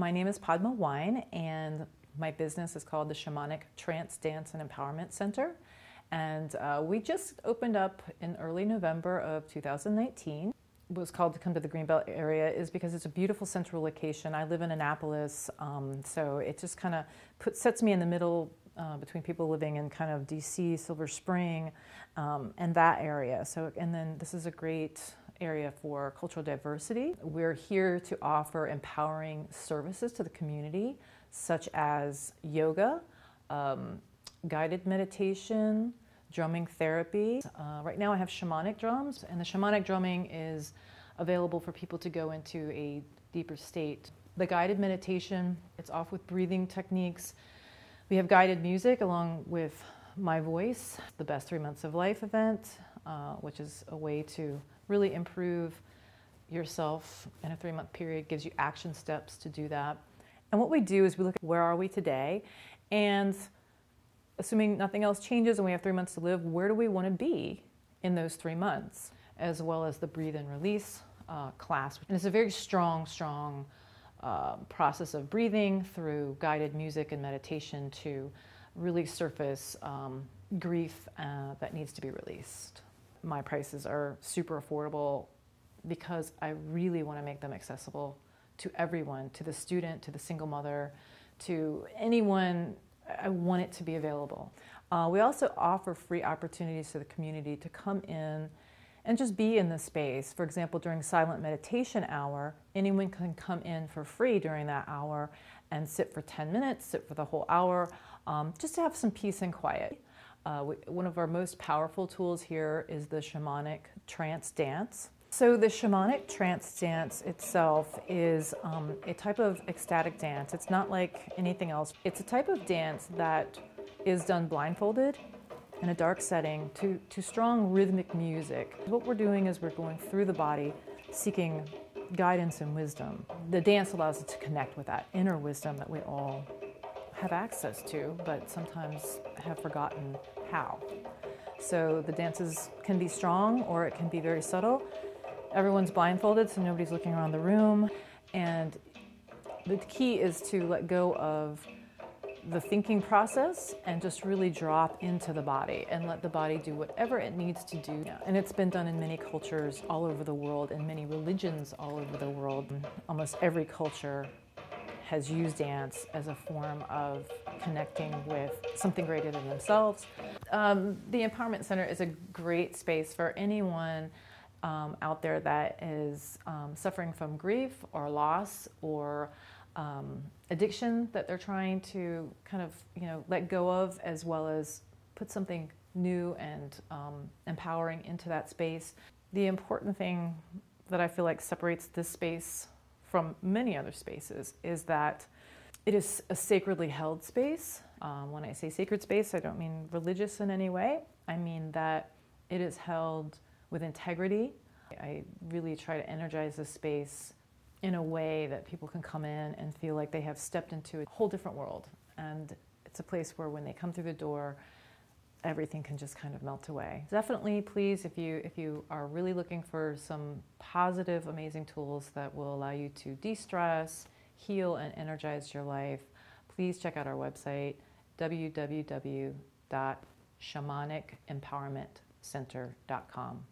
My name is Padma Wine, and my business is called the Shamanic Trance Dance and Empowerment Center. And uh, we just opened up in early November of 2019. It was called to come to the Greenbelt area is because it's a beautiful central location. I live in Annapolis, um, so it just kind of sets me in the middle uh, between people living in kind of DC, Silver Spring, um, and that area. So, and then this is a great area for cultural diversity. We're here to offer empowering services to the community, such as yoga, um, guided meditation, drumming therapy. Uh, right now I have shamanic drums, and the shamanic drumming is available for people to go into a deeper state. The guided meditation, it's off with breathing techniques. We have guided music along with my voice, the Best Three Months of Life event, uh, which is a way to really improve yourself in a three month period, gives you action steps to do that. And what we do is we look at where are we today and assuming nothing else changes and we have three months to live, where do we want to be in those three months? As well as the breathe and release uh, class. And it's a very strong, strong uh, process of breathing through guided music and meditation to really surface um, grief uh, that needs to be released. My prices are super affordable because I really want to make them accessible to everyone, to the student, to the single mother, to anyone I want it to be available. Uh, we also offer free opportunities to the community to come in and just be in the space. For example, during silent meditation hour, anyone can come in for free during that hour and sit for 10 minutes, sit for the whole hour, um, just to have some peace and quiet. Uh, we, one of our most powerful tools here is the shamanic trance dance. So, the shamanic trance dance itself is um, a type of ecstatic dance. It's not like anything else. It's a type of dance that is done blindfolded in a dark setting to, to strong rhythmic music. What we're doing is we're going through the body seeking guidance and wisdom. The dance allows us to connect with that inner wisdom that we all have access to, but sometimes have forgotten how. So the dances can be strong or it can be very subtle. Everyone's blindfolded, so nobody's looking around the room. And the key is to let go of the thinking process and just really drop into the body and let the body do whatever it needs to do. And it's been done in many cultures all over the world and many religions all over the world. Almost every culture has used dance as a form of connecting with something greater than themselves. Um, the Empowerment Center is a great space for anyone um, out there that is um, suffering from grief or loss or um, addiction that they're trying to kind of you know let go of, as well as put something new and um, empowering into that space. The important thing that I feel like separates this space from many other spaces is that it is a sacredly held space. Um, when I say sacred space, I don't mean religious in any way. I mean that it is held with integrity. I really try to energize the space in a way that people can come in and feel like they have stepped into a whole different world. And it's a place where when they come through the door, everything can just kind of melt away. Definitely, please, if you if you are really looking for some positive, amazing tools that will allow you to de-stress, heal, and energize your life, please check out our website www.shamanicempowermentcenter.com.